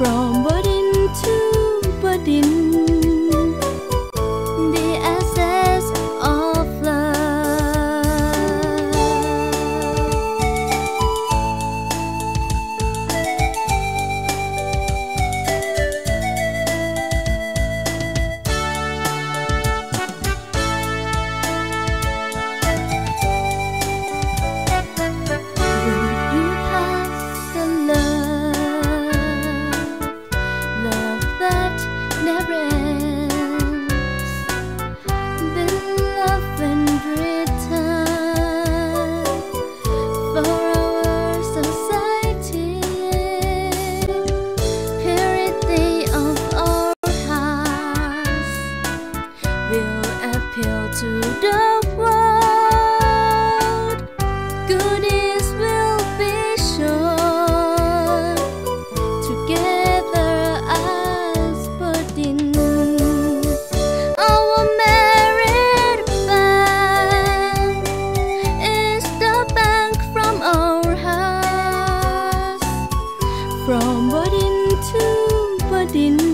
from will appeal to the world. Goodies will be shown together as burden. Our merit bank is the bank from our hearts, from burden to burden.